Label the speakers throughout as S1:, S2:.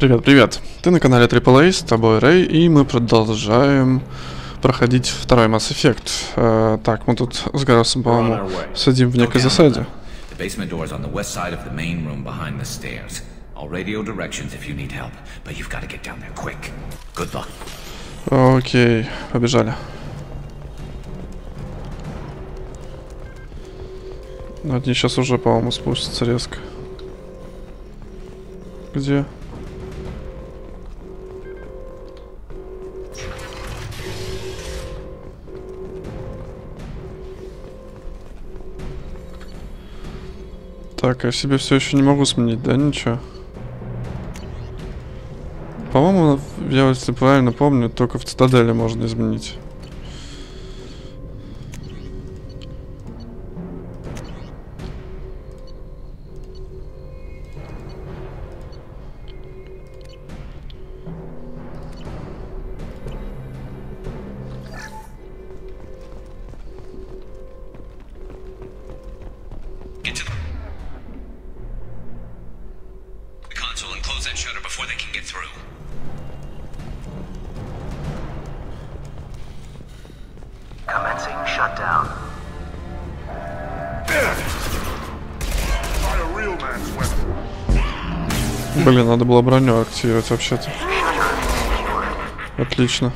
S1: Привет, привет. Ты на канале AAA, с тобой Рэй, и мы продолжаем проходить второй Mass Effect. Э, так, мы тут с Гаросом, по-моему, сидим в некой засаде.
S2: The basement door is on the west side of the main room behind the stairs. I'll radio directions if you need help, but you've got to get down there quick. Good luck.
S1: Окей, побежали. Ну, Они сейчас уже, по-моему, спустятся резко. Где? Так, я себе все еще не могу сменить, да, ничего? По-моему, я, если правильно помню, только в цитадели можно изменить.
S2: Close that shutter before they can get through.
S3: Commencing shutdown.
S4: Not a real man's weapon.
S1: Блин, надо было броню активировать вообще-то. Отлично.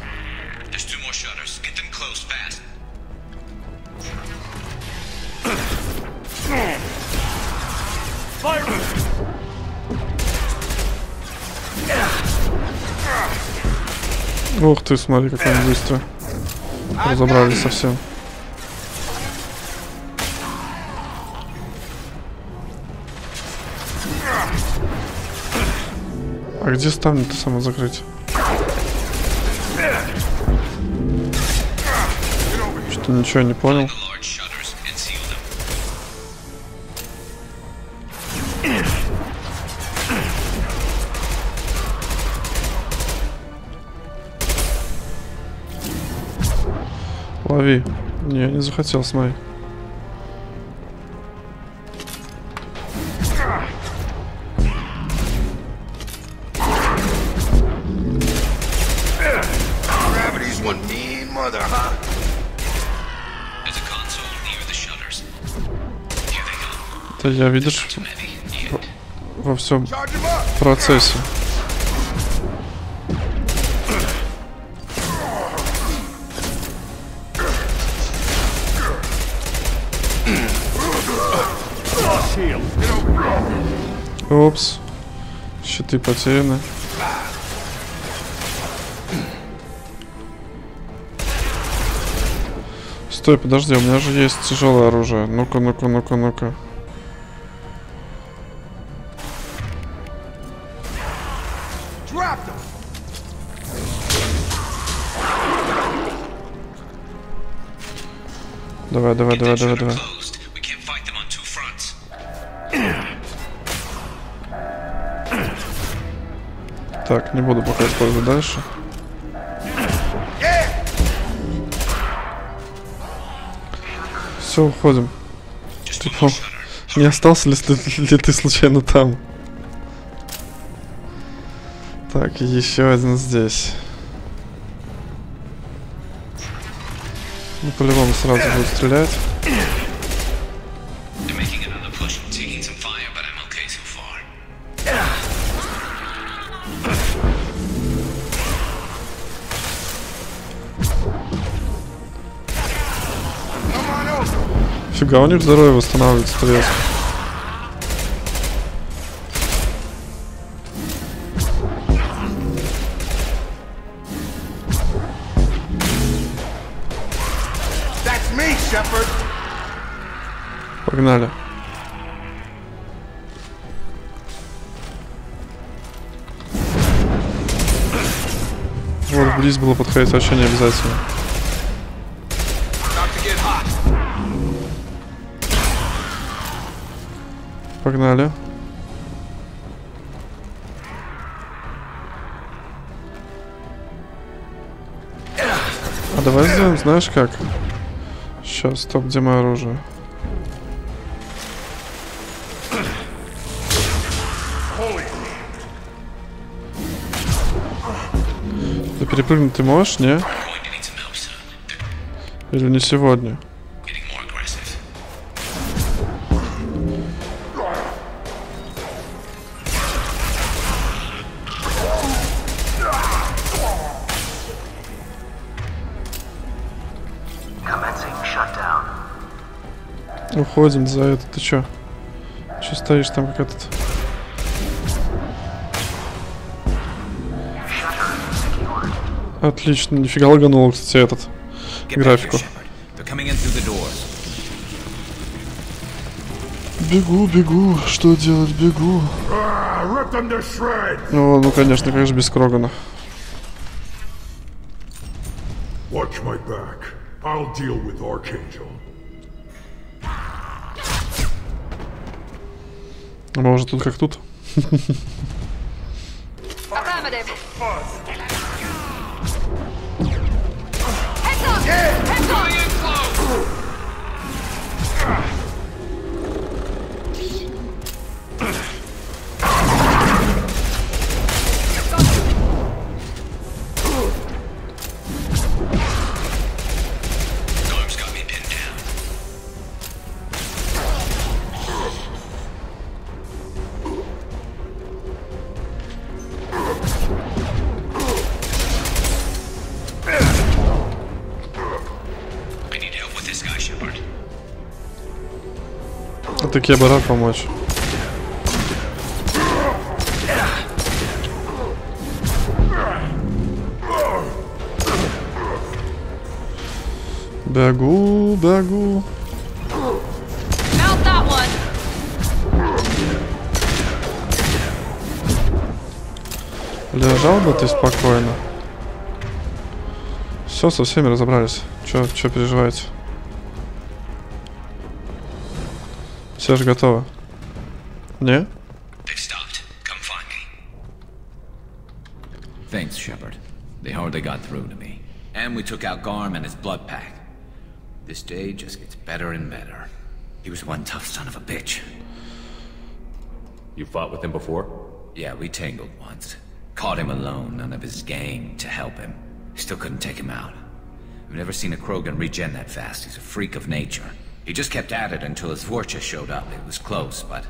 S1: Ух ты, смотри, как они быстро разобрались совсем. А где ставни-то само закрыть? Что ничего не понял.
S2: The shutters. Here they go.
S1: Да я, видишь, во всем процессе. Опс. Щиты потеряны. Стой, подожди, у меня же есть тяжелое оружие. Ну-ка, ну-ка, ну-ка, ну-ка. Давай, давай, давай, давай, давай. Так, не буду пока использовать дальше. Все, уходим. Ты
S2: shutter.
S1: Не остался ли, ты- ли ты случайно там? Так, еще один здесь. Ну, по-любому сразу будет стрелять.
S4: Over!
S1: Фига, у них здоровье восстанавливается резко. Погнали. Вот, вблизь было подходить вообще не обязательно. Погнали. А давай сделаем, знаешь как? Сейчас, стоп, где мое оружие? Ты перепрыгнуть ты можешь, не? Или не сегодня? Уходим за это. Ты чё? Чё стоишь там как этот? Отлично, нифига лагануло, кстати, этот. Графику. Бегу, бегу, что делать, бегу. О, ну конечно, как же без Крогана.
S5: Watch my back. I'll deal with Archangel.
S1: А может тут как тут?
S6: Affirmative. Heads up!
S1: А так я бы рад помочь. Бегу, бегу. Лежал бы ты спокойно. Все, со всеми разобрались. Че, че переживаете? Все же готово. Не?
S2: They've stopped. Come find me. Thanks, Shepard. They hardly got through to me. And we took out Garm and his blood pack. This day just gets better and better. He was one tough son of a bitch.
S7: You fought with him before?
S2: Yeah, we tangled once. Caught him alone, none of his gang to help him. Still couldn't take him out. I've never seen a Krogan regen that fast. He's a freak of nature. He just kept at it until his Vorcha showed up. It was close, but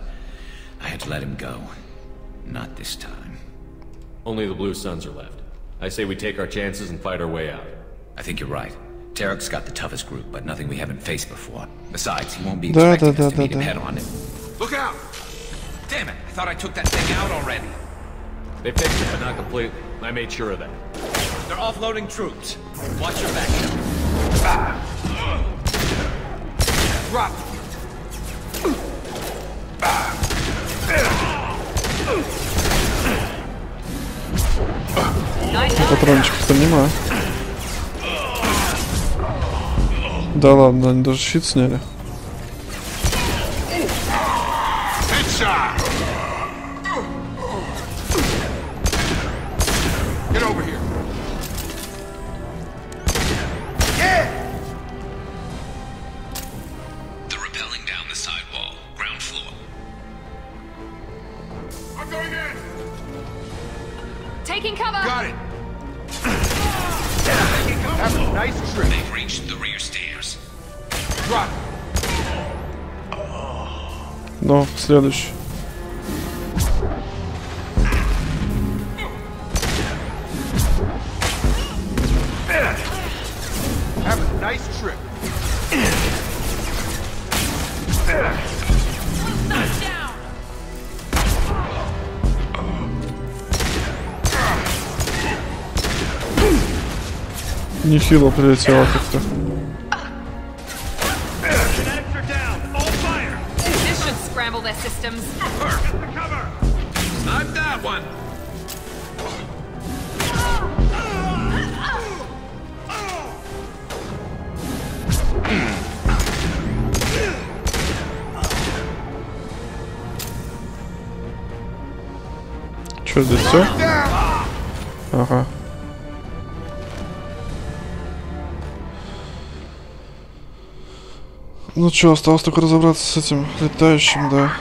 S2: I had to let him go. Not this time.
S7: Only the Blue Suns are left. I say we take our chances and fight our way out.
S2: I think you're right. Tarek's got the toughest group, but nothing we haven't faced before. Besides, he won't be
S1: Da,
S2: expecting
S1: da,
S2: us to
S1: da,
S2: meet him head on. Him.
S4: Look out!
S2: Damn it! I thought I took that thing out already.
S7: They fixed it, but not completely. I made sure of that.
S2: They're offloading troops. Watch your back, Shepard.
S4: Drop!
S6: Nice shot.
S1: Патрончиков понимаю. Да ладно, они даже щит сняли.
S4: Headshot!
S6: Taking cover.
S4: Got it! Have a nice trip.
S2: They've reached the rear stairs.
S4: Drop!
S1: Но следующий. Нехило прилетело как-то.
S6: This should scramble their systems.
S2: Not that one!
S1: Что здесь все? Ага. Ну что, осталось только разобраться с этим летающим, да.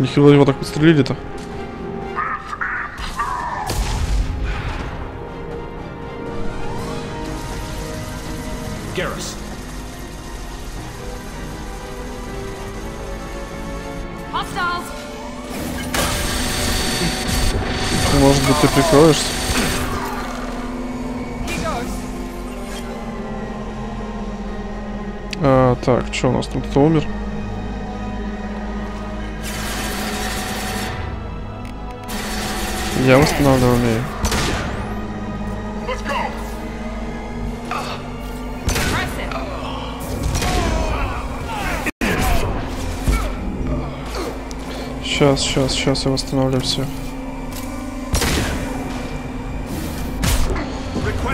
S1: Нихера его так подстрелили-то. Прикроешься? А, так, что у нас тут? Кто умер? Я восстанавливаю умею. Сейчас, сейчас, сейчас я восстановлю все.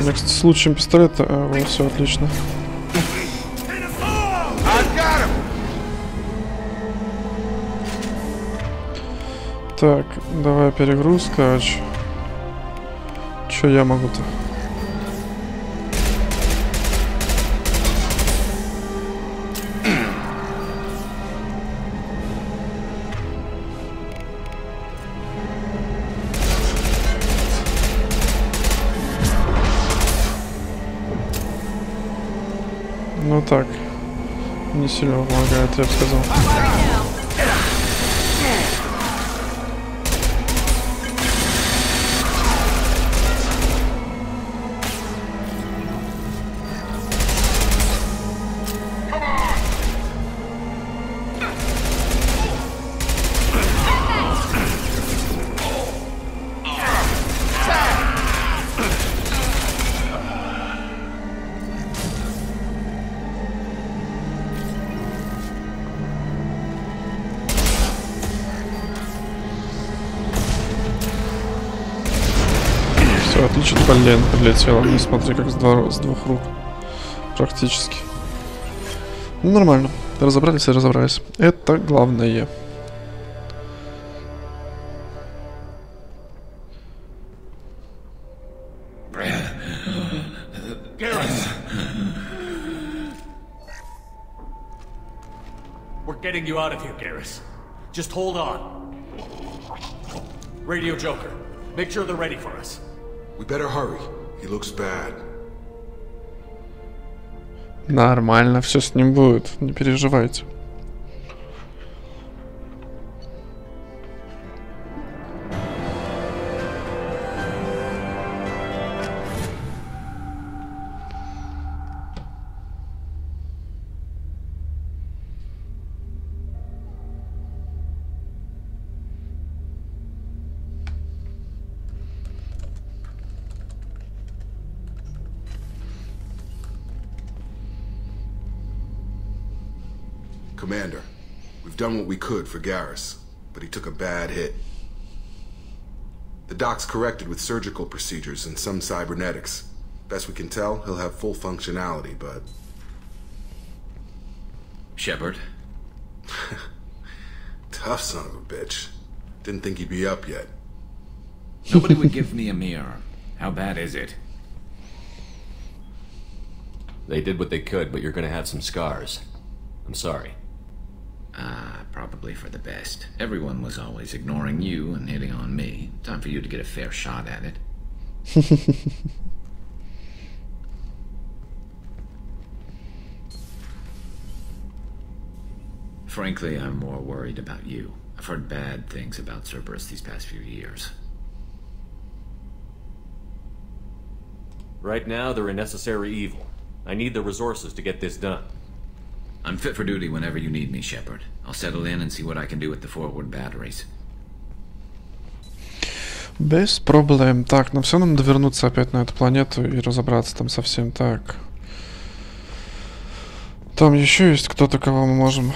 S1: Меня, кстати, с лучшим пистолета. А, вот, все отлично. Так, давай перегрузка. А Чё я могу-то? Так, не сильно помогает, я бы сказал. Прилетело. Не смотри, как с, дво- с двух рук. Практически. Ну, нормально. Разобрались и разобрались. Это главное.
S7: getting you out of here, Garrus. Just hold on. Radio Joker, make sure they're ready for us.
S8: We better hurry.
S1: Нормально, все с ним будет. Не переживайте.
S8: We could for Garrus, but he took a bad hit. The doc's corrected with surgical procedures and some cybernetics. Best we can tell, he'll have full functionality, but
S2: Shepard,
S8: tough son of a bitch. Didn't think he'd be up yet.
S2: nobody would give me a mirror. How bad is it?
S7: They did what they could, but you're gonna have some scars. I'm sorry.
S2: Ah, probably for the best. Everyone was always ignoring you and hitting on me. Time for you to get a fair shot at it. Frankly, I'm more worried about you. I've heard bad things about Cerberus these past few years.
S7: Right now, they're a necessary evil. I need the resources to get this done.
S2: I'm fit for duty whenever you need me, Shepard. I'll settle in and see what I can do with the forward batteries.
S1: Без проблем. Так, нам все надо довернуться опять на эту планету и разобраться там совсем так. Там еще есть кто-то, кого мы можем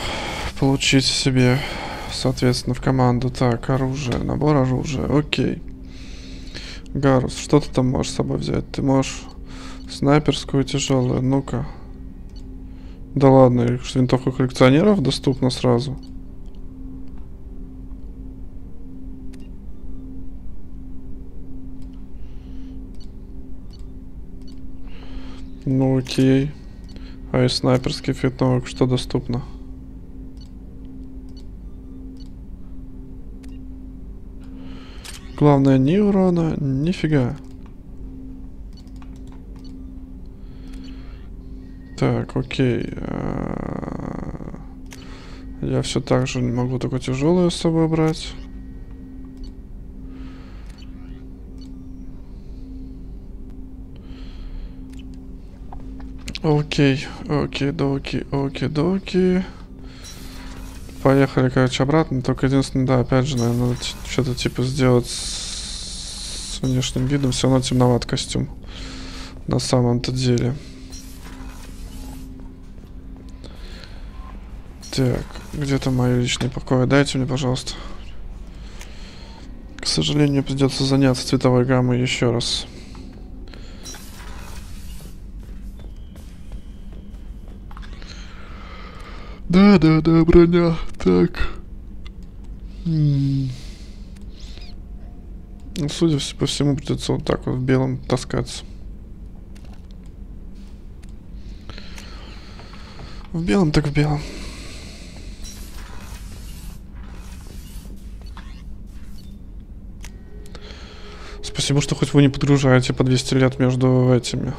S1: получить себе, соответственно, в команду. Так, оружие, набор оружия, окей. Гарус, что ты там можешь с собой взять? Ты можешь снайперскую тяжелую, ну-ка. Да ладно, и что, винтовка коллекционеров доступна сразу. Ну окей. А из снайперских винтовок что доступно? Главное, ни урона, нифига. Так, окей. а, Я все так же не могу только тяжелую с собой брать. Окей, окей, доки, окей, доки. Поехали, короче, обратно. Только единственное, да, опять же, наверное, надо что-то типа сделать с внешним видом. Все равно темноват костюм. На самом-то деле. Так, где-то мои личные покои. Дайте мне, пожалуйста. К сожалению, придется заняться цветовой гаммой еще раз. Да, да, да, броня. Так. Ну, судя по всему, придется вот так вот в белом таскаться. В белом так в белом. Спасибо, что хоть вы не подгружаете по 200 лет между этими.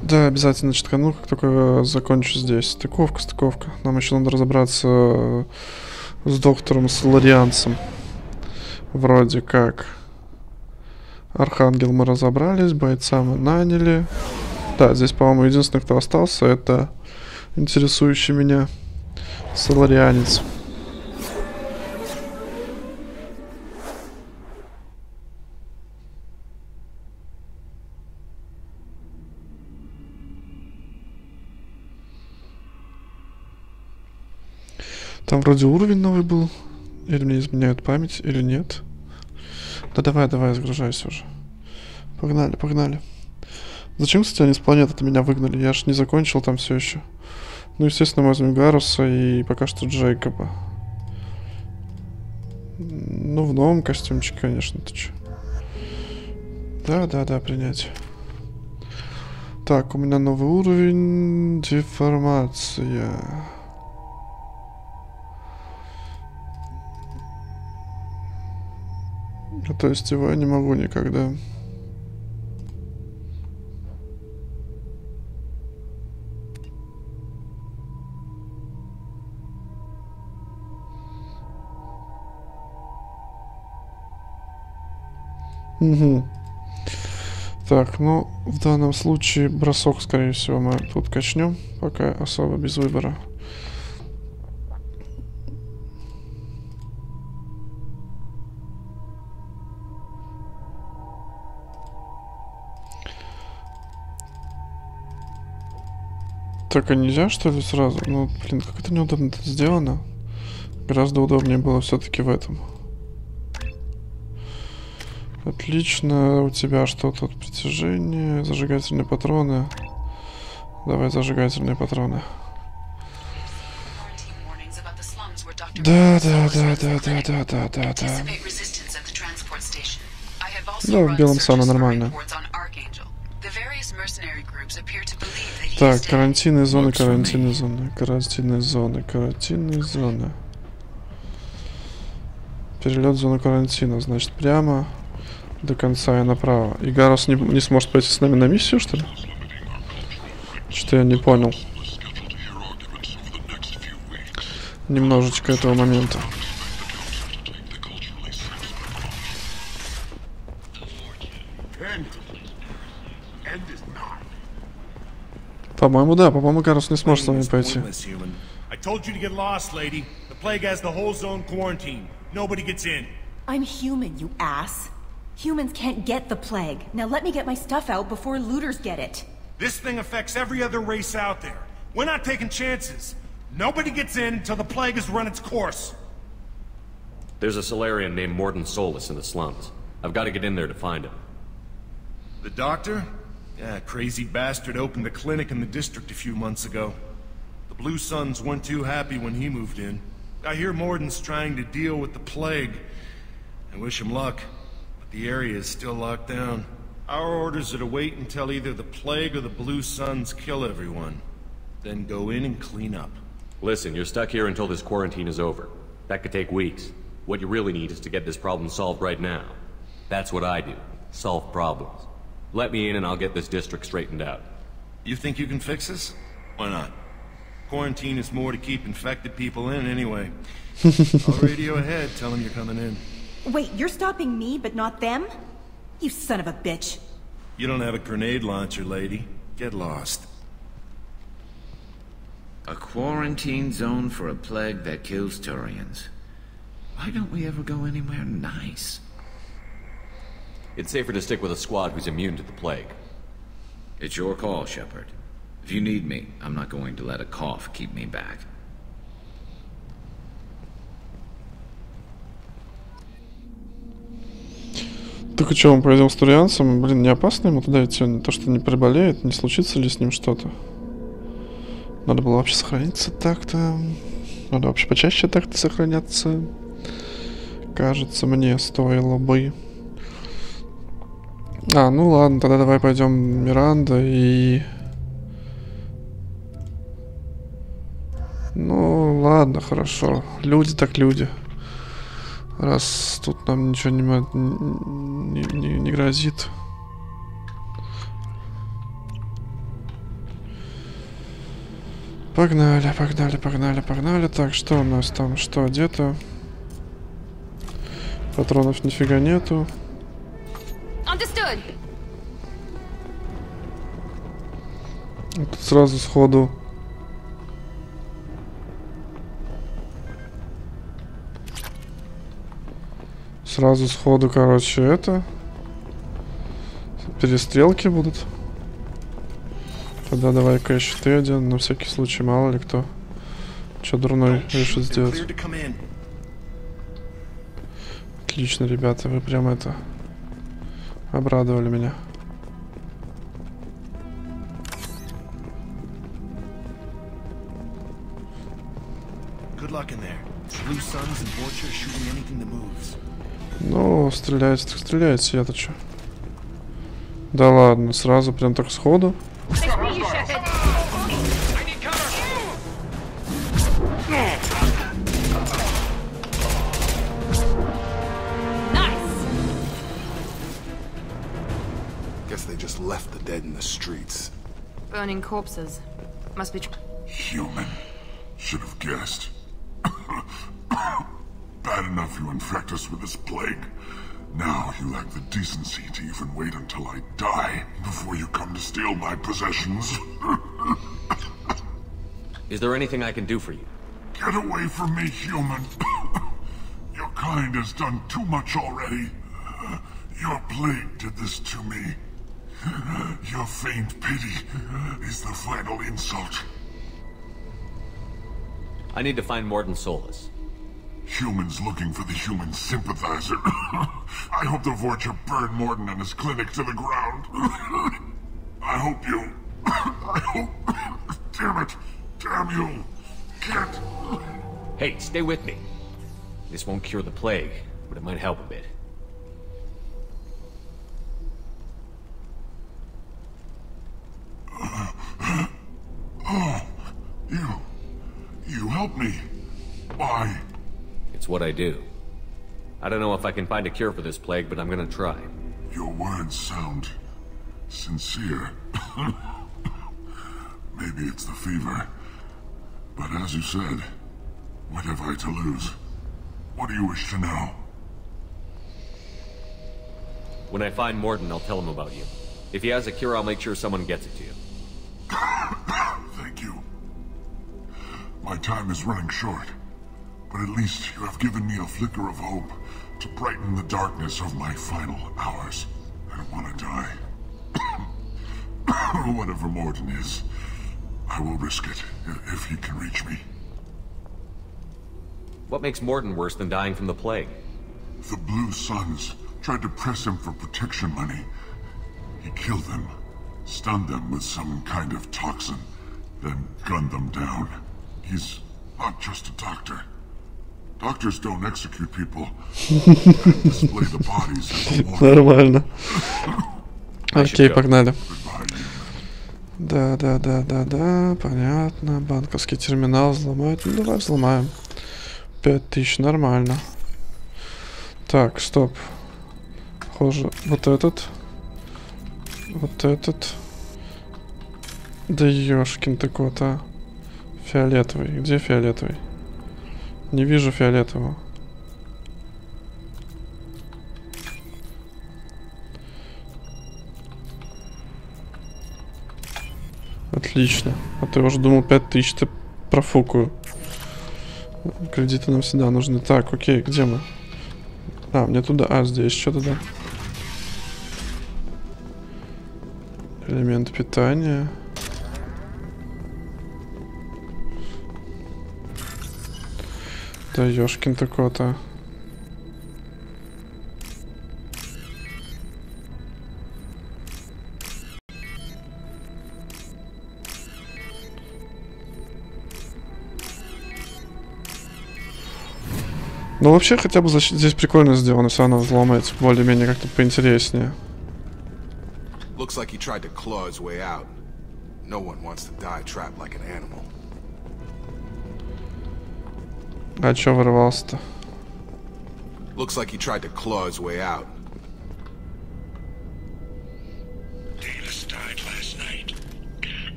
S1: Да, обязательно читкану, как только закончу здесь. Стыковка, стыковка. Нам еще надо разобраться с доктором Соларианцем. Вроде как. Архангел мы разобрались, бойца мы наняли. Да, здесь, по-моему, единственный, кто остался, это интересующий меня Соларианец. Там вроде уровень новый был. Или мне изменяют память, или нет. Да давай, давай, загружайся уже. Погнали, погнали. Зачем, кстати, они с планеты меня выгнали? Я ж не закончил там все еще. Ну, естественно, мы возьмем Гаруса и пока что Джейкоба. Ну, в новом костюмчике, конечно, ты чё. Да, да, да, принять. Так, у меня новый уровень. Деформация. Ну, То есть его я не могу никогда. Угу. Так, ну, в данном случае бросок, скорее всего, мы тут качнем, пока особо без выбора. Так, а нельзя, что ли, сразу? Ну, блин, как это неудобно это сделано. Гораздо удобнее было все-таки в этом. Отлично, у тебя что тут? Притяжение, зажигательные патроны. Давай зажигательные патроны. Да, да, да, да, да, да, да, да, да. Да, в белом самое нормально. Так, карантинные зоны, карантинные зоны, карантинные зоны, карантинные зоны. Перелет в зону карантина, значит, прямо до конца и направо. И Гарус не, не сможет пойти с нами на миссию, что ли? Что-то я не понял. Немножечко этого момента. По-моему, да, по-моему, Гарус не сможет с нами
S4: It's
S1: пойти.
S4: pointless, human. I told you to get lost, lady. The plague has the whole zone quarantined. Nobody gets in.
S9: I'm human, you ass. Humans can't get the plague. Now let me get my stuff out before looters get it.
S4: This thing affects every other race out there. We're not taking chances. Nobody gets in until the plague has run its course.
S7: There's a Solarian named Morden Solus in the slums. I've got to get in there to find him.
S4: The doctor? Yeah, crazy bastard opened a clinic in the district a few months ago. The Blue Suns weren't too happy when he moved in. I hear Morden's trying to deal with the plague. I wish him luck, but the area is still locked down. Our orders are to wait until either the plague or the Blue Suns kill everyone. Then go in and clean up.
S7: Listen, you're stuck here until this quarantine is over. That could take weeks. What you really need is to get this problem solved right now. That's what I do. Solve problems. Let me in and I'll get this district straightened out.
S4: You think you can fix this? Why not? Quarantine is more to keep infected people in anyway. I'll radio ahead, tell them you're coming in.
S9: Wait, you're stopping me, but not them? You son of a bitch.
S4: You don't have a grenade launcher, lady. Get lost.
S2: A quarantine zone for a plague that kills Turians. Why don't we ever go anywhere nice?
S7: It's safer to stick with a squad who's immune to the plague.
S2: It's your call, Shepard. If you need me, I'm not going to let a cough keep me back.
S1: Так и что, мы пойдем с турианцем? Блин, не опасно ему туда идти? То, что не приболеет, не случится ли с ним что-то? Надо было вообще сохраниться так-то. Надо вообще почаще так-то сохраняться. Кажется, мне стоило бы. А, ну ладно, тогда давай пойдем Миранда и... Ну, ладно, хорошо. Люди так люди. Раз тут нам ничего не, не, не, не грозит. Погнали, погнали, погнали, погнали. Так, что у нас там? Что, где-то? Патронов нифига нету. Тут сразу сходу. Сразу сходу, короче, это. Перестрелки будут. Тогда давай-ка еще ты один, на всякий случай, мало ли кто. Что дурной решит сделать. Отлично, ребята, вы прям это... Обрадовали меня. Ну, стреляйте, так стреляйте, я-то чё? Да ладно, сразу прям так сходу.
S8: Just left the dead in the streets.
S10: Burning corpses. Must be. Tr
S5: Human. Should have guessed. Bad enough you infect us with this plague. Now you lack the decency to even wait until I die before you come to steal my possessions.
S7: Is there anything I can do for you?
S5: Get away from me, human. Your kind has done too much already. Your plague did this to me. Your feigned pity is the final insult.
S7: I need to find Morton Solus.
S5: Humans looking for the human sympathizer. I hope the Vorcha burn Morton and his clinic to the ground. I hope you... I hope... Damn it! Damn you! Can't...
S7: Hey, stay with me. This won't cure the plague, but it might help a bit.
S5: Oh, you... You help me. Why?
S7: It's what I do. I don't know if I can find a cure for this plague, but I'm gonna try.
S5: Your words sound... sincere. Maybe it's the fever. But as you said, what have I to lose? What do you wish to know?
S7: When I find Morton, I'll tell him about you. If he has a cure, I'll make sure someone gets it to you.
S5: My time is running short, but at least you have given me a flicker of hope to brighten the darkness of my final hours. I don't want to die. Whatever Morton is, I will risk it if he can reach me.
S7: What makes Morton worse than dying from the plague?
S5: The Blue Suns tried to press him for protection money. He killed them, stunned them with some kind of toxin, then gunned them down. He's not just a doctor. Doctors don't execute people. Display the bodies.
S1: Нормально. Окей, погнали. Да, да, да, да, да, понятно. Банковский терминал взломать. Ну, давай взломаем. Пять тысяч, нормально. Так, стоп. Похоже, вот этот. Вот этот. Да ёшкин ты кот, а. Фиолетовый. Где фиолетовый? Не вижу фиолетового. Отлично. А то я уже думал 5000 профукаю. Кредиты нам всегда нужны. Так, окей, где мы? А, мне туда. А, здесь что туда? Элемент питания. Да ёшкин-то кота. Ну, вообще, хотя бы защ- здесь прикольно сделано, все равно взломается более-менее как-то поинтереснее.
S8: Looks like he tried to claw his way out. No one wants to die trapped like an animal.
S1: А чё вырывался-то?
S8: Looks like he tried to claw his way out.
S11: Davis died last night.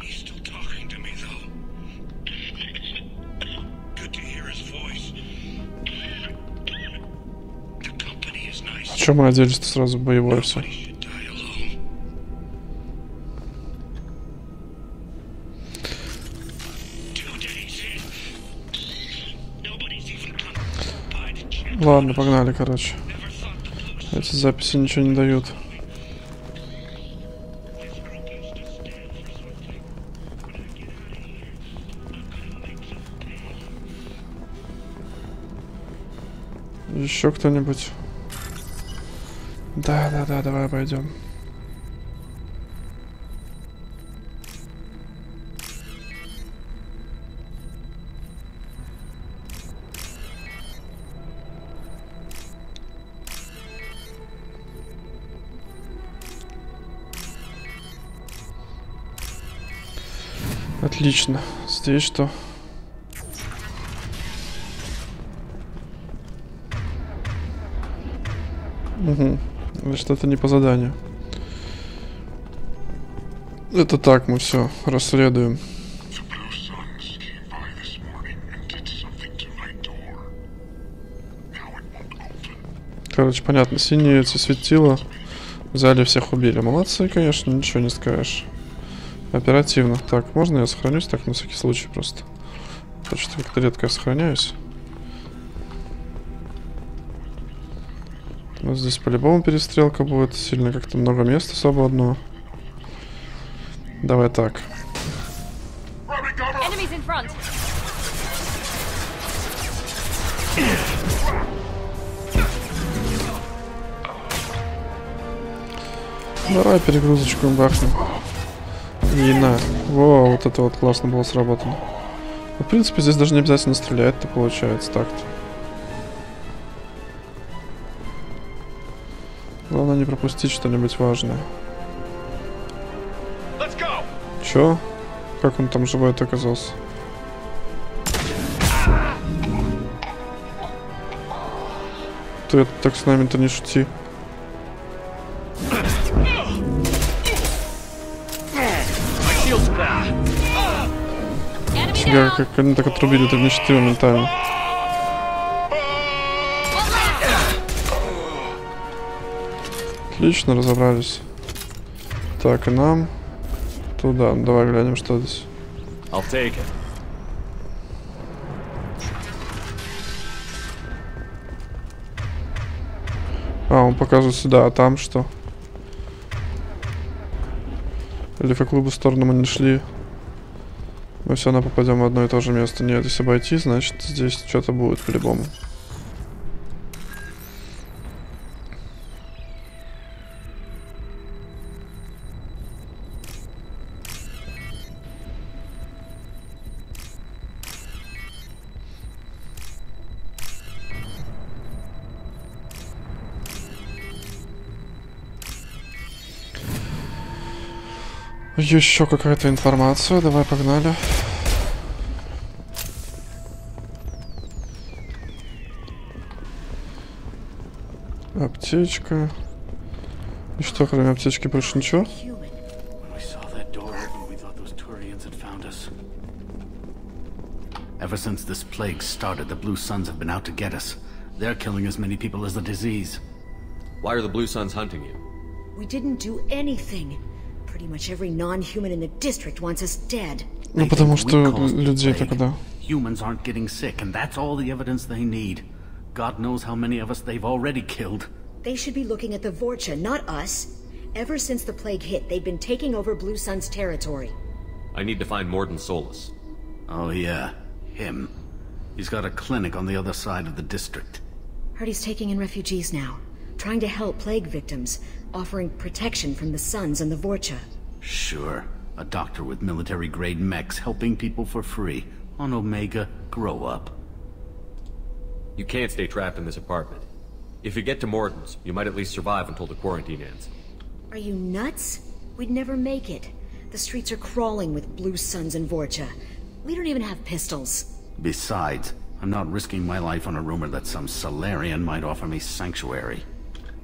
S11: He's still talking to me, though. Good to hear his voice. The company is nice.
S1: А чё мы оделись-то сразу в боевое все? Ладно, погнали, короче. Эти записи ничего не дают. Еще кто-нибудь? Да, да, да, давай пойдем. Отлично. Здесь что? Угу. Что-то не по заданию. Это так, мы все расследуем. Короче, понятно, синие эти светила взяли всех убили. Молодцы, конечно, ничего не скажешь. Оперативно. Так, можно я сохранюсь так на всякий случай просто? Что-то как-то редко я сохраняюсь. Вот здесь по-любому перестрелка будет. Сильно как-то много места свободного. Давай так. Давай перегрузочку бахнем. И на. Во, вот это вот классно было сработано. Ну, в принципе, здесь даже не обязательно стрелять-то получается так-то. Главное не пропустить что-нибудь важное. Чё? Как он там живой оказался? Ты так с нами-то не шути. Фига, как они так отрубили 3 на 4 моментально. Отлично, разобрались. Так, и нам туда. Давай глянем, что здесь.
S7: I'll take it.
S1: А, он показывает сюда, а там что? Или в какую бы сторону мы не шли, мы все равно попадем в одно и то же место. Нет, если обойти, значит здесь что-то будет по-любому. Еще какая-то информация. Давай, погнали. аптечка. И что, кроме аптечки, больше ничего?
S12: Ever since this plague started, the Blue Suns have been out to get us. They're killing as many people as the disease.
S7: Why are the Blue Suns hunting you?
S13: We didn't do anything. Pretty much every non-human in the district wants us dead.
S1: Ну, потому что людей тогда.
S12: Humans aren't getting sick, and that's all the evidence they need. God knows how many of us they've already killed.
S13: They should be looking at the Vorcha, not us. Ever since the plague hit, they've been taking over Blue Sun's territory.
S7: I need to find Morden Solus.
S12: Oh, yeah. Him. He's got a clinic on the other side of the district.
S13: Heard he's taking in refugees now, trying to help plague victims, offering protection from the Suns and the Vorcha.
S12: Sure. A doctor with military-grade mechs helping people for free. On Omega, grow up.
S7: You can't stay trapped in this apartment. If you get to Morton's, you might at least survive until the quarantine ends.
S13: Are you nuts? We'd never make it. The streets are crawling with Blue Suns and Vorcha. We don't even have pistols.
S12: Besides, I'm not risking my life on a rumor that some Solarian might offer me sanctuary.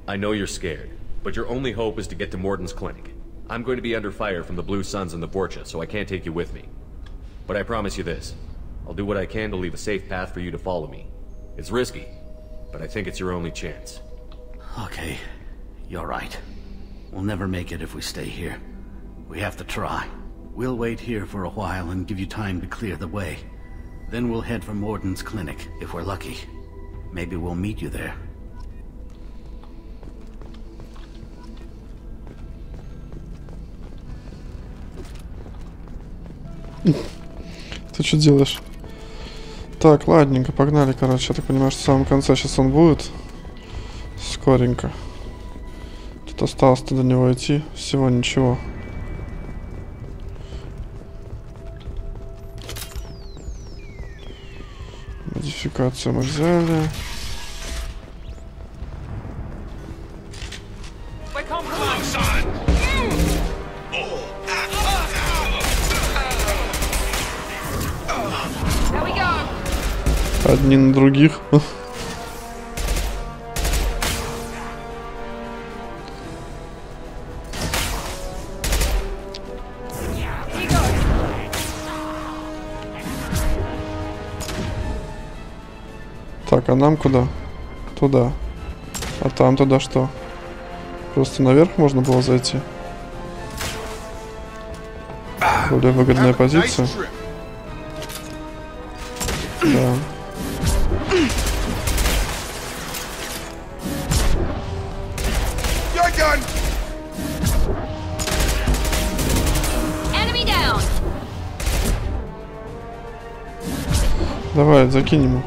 S7: I know you're scared, but your only hope is to get to Morden's clinic. I'm going to be under fire from the Blue Suns and the Vorcha, so I can't take you with me. But I promise you this. I'll do what I can to leave a safe path for you to follow me. It's risky, but I think it's your only chance.
S12: Okay, you're right. We'll never make it if we stay here. We have to try. We'll wait here for a while and give you time to clear the way. Then we'll head for Morden's clinic, if we're lucky. Maybe we'll meet you there.
S1: Ты что делаешь? Так, ладненько, погнали, короче. Я так понимаю, что в самом конце сейчас он будет. Скоренько. Тут осталось-то до него идти. Всего ничего. Модификацию мы взяли. Одни на других. Так, а нам куда? Туда. А там туда что? Просто наверх можно было зайти? Более выгодная позиция. Ему.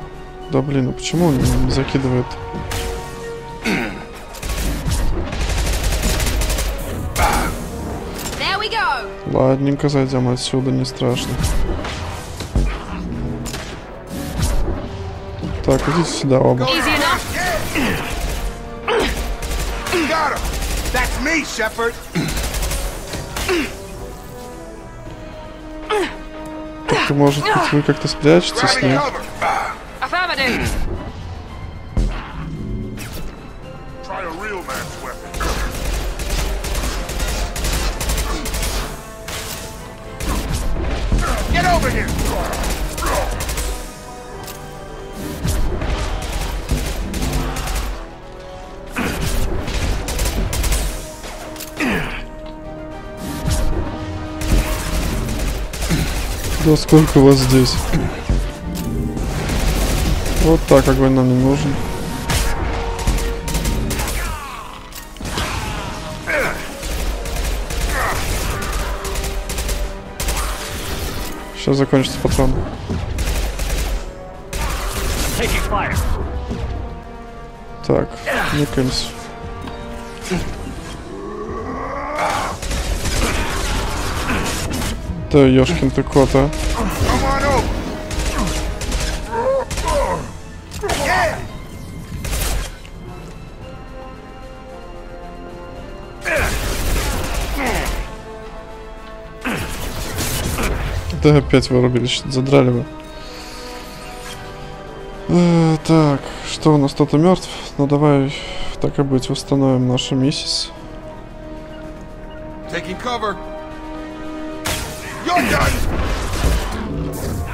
S1: Да блин, а почему он не закидывает? Ладненько, зайдем отсюда, не страшно. Так, идите сюда оба. Так, может быть, вы как-то спрячетесь с ней?
S6: Affirmative.
S8: Try a real man's weapon. Get over here!
S1: Да сколько вас здесь? Вот так огонь нам не нужен. Сейчас закончится патрон. Так, никаемся. Да, ёшкин ты кот, а. Да, опять вырубили, задрали вы. Э, так, что у нас кто-то мертв? Ну давай Так и быть, восстановим нашу миссис.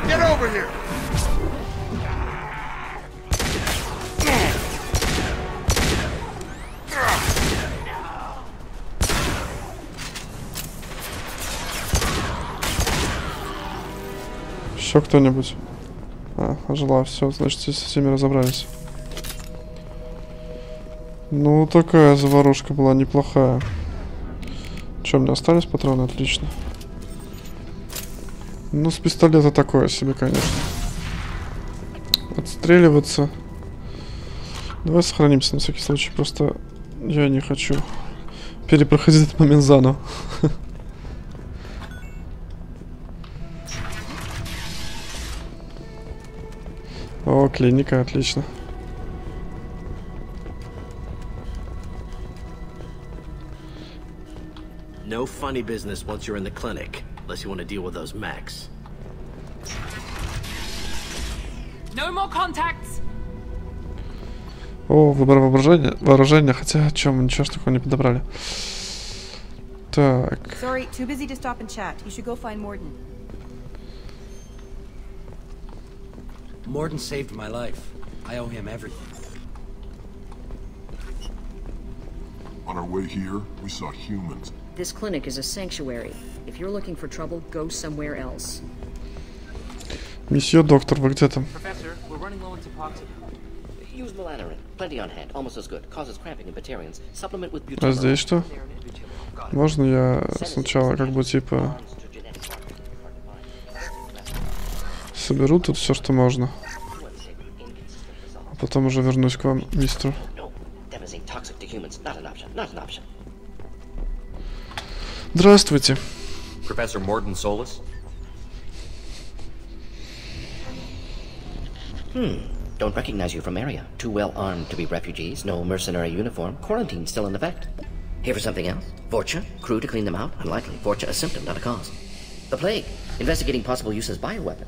S14: Get over here!
S1: Еще кто-нибудь? А, ожила, все, значит, со всеми разобрались. Ну, такая заварушка была неплохая. Че, у меня остались патроны? Отлично. Ну, с пистолета такое себе, конечно. Отстреливаться. Давай сохранимся на всякий случай. Просто я не хочу перепроходить этот момент заново. клиника, отлично.
S15: No funny business once you're in the clinic, unless you want to deal with those mechs.
S10: No more contacts.
S1: О, выбор вооружения, вооружения, хотя о чем, ничего ж такого не подобрали. Так,
S9: Sorry, too busy to stop and chat. You should go find Morden.
S16: Morden saved my life. I owe him everything.
S5: On our way here, we saw humans.
S13: This clinic is a sanctuary. If you're looking for trouble, go somewhere else.
S1: месье доктор, вы где там?
S17: Professor, we're running low on topoxy.
S18: Use melanorin. Plenty on hand. Almost as good. Causes cramping in Batarians. Supplement with
S1: А
S18: butyl.
S1: здесь что? Можно я сначала как бы типа соберу тут все, что можно, а потом уже вернусь к вам, мистер. Здравствуйте.
S19: Professor Morton Solus?
S18: Hmm. Don't recognize you from area. Too well armed to be refugees. No mercenary uniform. Quarantine still in effect. Here for something else? Vorcha? Crew to clean them out? Unlikely. Vorcha a symptom, not a cause. The plague. Investigating possible use as bioweapon.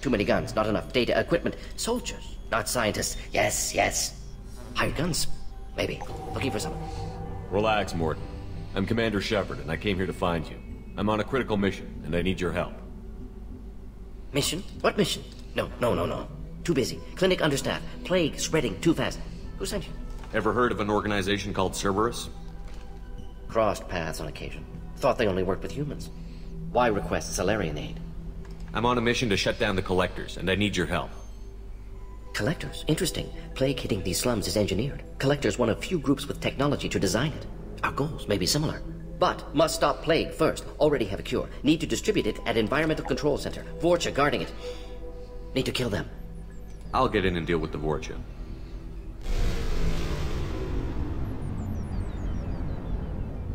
S18: Too many guns. Not enough data, equipment. Soldiers, not scientists. Yes, yes. Hired guns. Maybe. Looking for someone.
S19: Relax, Morton. I'm Commander Shepard, and I came here to find you. I'm on a critical mission, and I need your help.
S18: Mission? What mission? No, no, no, no. Too busy. Clinic understaffed. Plague spreading too fast. Who sent you?
S19: Ever heard of an organization called Cerberus?
S18: Crossed paths on occasion. Thought they only worked with humans. Why request Solarian aid?
S19: I'm on a mission to shut down the Collectors, and I need your help.
S18: Collectors? Interesting. Plague hitting these slums is engineered. Collectors one of few groups with technology to design it. Our goals may be similar. But must stop plague first. Already have a cure. Need to distribute it at Environmental Control Center. Vorcha guarding it. Need to kill them.
S19: I'll get in and deal with the Vorcha.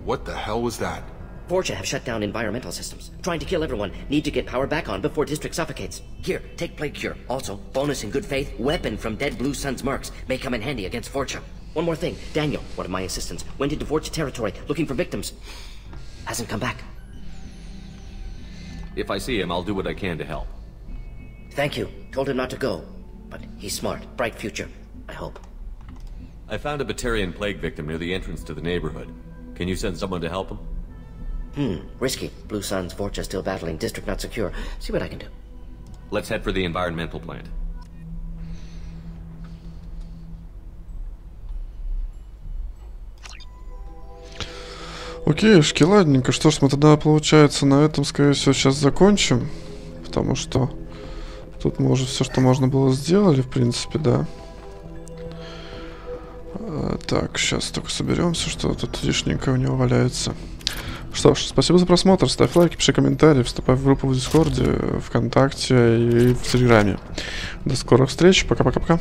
S8: What the hell was that?
S18: Vorcha have shut down environmental systems. Trying to kill everyone. Need to get power back on before district suffocates. Here, take plague cure. Also, bonus in good faith, weapon from dead Blue Sun's mercs. May come in handy against Vorcha. One more thing. Daniel, one of my assistants, went into Vorcha territory looking for victims. Hasn't come back.
S19: If I see him, I'll do what I can to help.
S18: Thank you. Told him not to go. But he's smart. Bright future. I hope.
S19: I found a Batarian plague victim near the entrance to the neighborhood. Can you send someone to help him?
S18: Hmm. Risky. Blue Sun's Vorcha still battling. District not secure. See what I can do.
S19: Let's head for the environmental plant.
S1: Окей, ладненько. Что ж, мы тогда, получается, на этом, скорее всего, сейчас закончим. Потому что тут мы уже все, что можно было, сделали, в принципе, да. А, так, сейчас только соберемся, что тут лишненькое у него валяется. Что ж, спасибо за просмотр, ставь лайки, пиши комментарии, вступай в группу в Дискорде, ВКонтакте и в Телеграме. До скорых встреч, пока-пока-пока.